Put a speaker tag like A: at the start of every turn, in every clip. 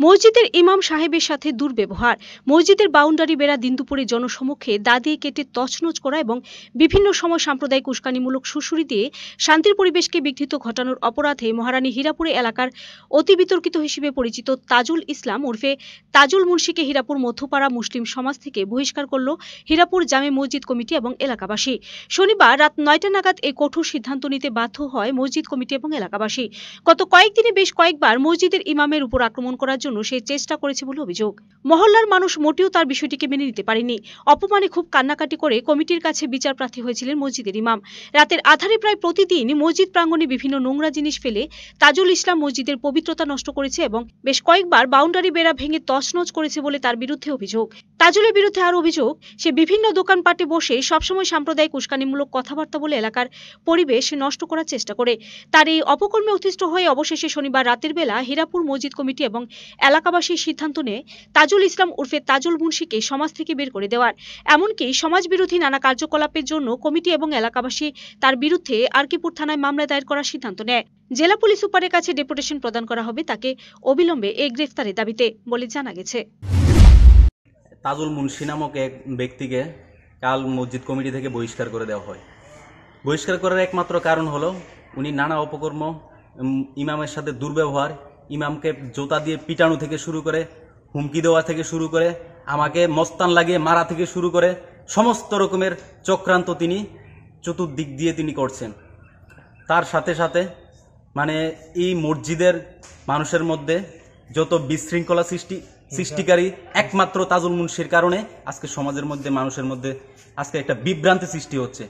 A: মসজিদের ইমাম সাহেবের সাথে দুর্ব্যবহার। মসজিদের বাউন্ডারি বেড়া দিনদুপুরে জনসমক্ষে দা দিয়ে কেটে তছনছ করা এবং বিভিন্ন সময় সাম্প্রদায়িক উস্কানিমূলক সুশুরি দিয়ে শান্তির পরিবেশকে বিঘ্নিত ঘটানোর অপরাধে মহারানী হীরাপুরে এলাকার অতি বিতর্কিত হিসেবে পরিচিত তাজুল ইসলাম ওরফে তাজুল মুন্সিকে হীরাপুর মধ্যপাড়া মুসলিম সমাজ থেকে বহিষ্কার করল হীরাপুর জামে মসজিদ কমিটি এবং এলাকাবাসী। শনিবার রাত নয়টা নাগাদ এই কঠোর সিদ্ধান্ত নিতে বাধ্য হয় মসজিদ কমিটি এবং এলাকাবাসী। গত কয়েকদিনে বেশ কয়েকবার মসজিদের ইমামের উপর আক্রমণ করার জন্য সে চেষ্টা করেছে বলে অভিযোগ। মহল্লার মানুষ মোটেও তার বিষয়টিকে মেনে নিতে পারেনি। অপমানে খুব কান্নাকাটি করে কমিটির কাছে বিচার প্রার্থী হয়েছিলেন মসজিদের ইমাম। রাতের আধারে প্রায় প্রতিদিন মসজিদ প্রাঙ্গণে বিভিন্ন নোংরা জিনিস ফেলে তাজুল ইসলাম মসজিদের পবিত্রতা নষ্ট করেছে এবং বেশ কয়েকবার বাউন্ডারি বেড়া ভেঙে তছনছ করেছে বলে তার বিরুদ্ধে অভিযোগ। তাজুলের বিরুদ্ধে আর অভিযোগ, সে বিভিন্ন দোকানপাটে বসে সবসময় সাম্প্রদায়িক উস্কানিমূলক কথাবার্তা বলে এলাকার পরিবেশ নষ্ট করার চেষ্টা করে। তার এই অপকর্মে অতিষ্ঠ হয়ে অবশেষে শনিবার রাতের বেলা হীরাপুর মসজিদ কমিটি এবং এলাকাবাসীর সিদ্ধান্ত নেয় তাজুল ইসলাম উর্ফে তাজুল মুন্সিকে সমাজ থেকে বের করে দেওয়ার। এমনকি সমাজবিরোধী নানা কার্যকলাপের জন্য কমিটি এবং এলাকাবাসী তার বিরুদ্ধে আরকিপুর থানায় মামলা দায়ের করার সিদ্ধান্ত নেয়। জেলা পুলিশ সুপারের কাছে ডেপুটেশন প্রদান করা হবে তাকে অবিলম্বে এই গ্রেফতারের দাবিতে বলে জানা গেছে।
B: তাজুল মুন্সি নামক এক ব্যক্তিকে কাল মসজিদ কমিটি থেকে বহিষ্কার করে দেওয়া হয়। বহিষ্কার করার একমাত্র কারণ হলো উনি নানা অপকর্ম ইমামের সাথে দুর্ব্যবহার ইমামকে জোতা দিয়ে পিটানো থেকে শুরু করে, হুমকি দেওয়া থেকে শুরু করে, আমাকে মস্তান লাগিয়ে মারা থেকে শুরু করে, সমস্ত রকমের চক্রান্ত তিনি চতুর্দিক দিয়ে তিনি করছেন। তার সাথে সাথে মানে এই মসজিদের মানুষের মধ্যে যত বিশৃঙ্খলা সৃষ্টি, সৃষ্টিকারী একমাত্র তাজুল মুন্সির কারণে আজকে সমাজের মধ্যে, মানুষের মধ্যে আজকে একটা বিভ্রান্তি সৃষ্টি হচ্ছে।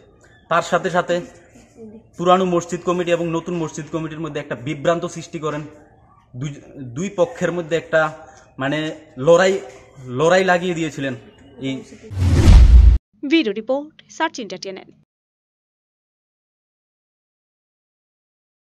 B: তার সাথে সাথে পুরানো মসজিদ কমিটি এবং নতুন মসজিদ কমিটির মধ্যে একটা বিভ্রান্ত সৃষ্টি করেন। দুই পক্ষের মধ্যে একটা মানে লড়াই লড়াই লাগিয়ে দিয়েছিলেন এই
A: ভিডিও রিপোর্ট সার্চ ইন্টারটেনমেন্ট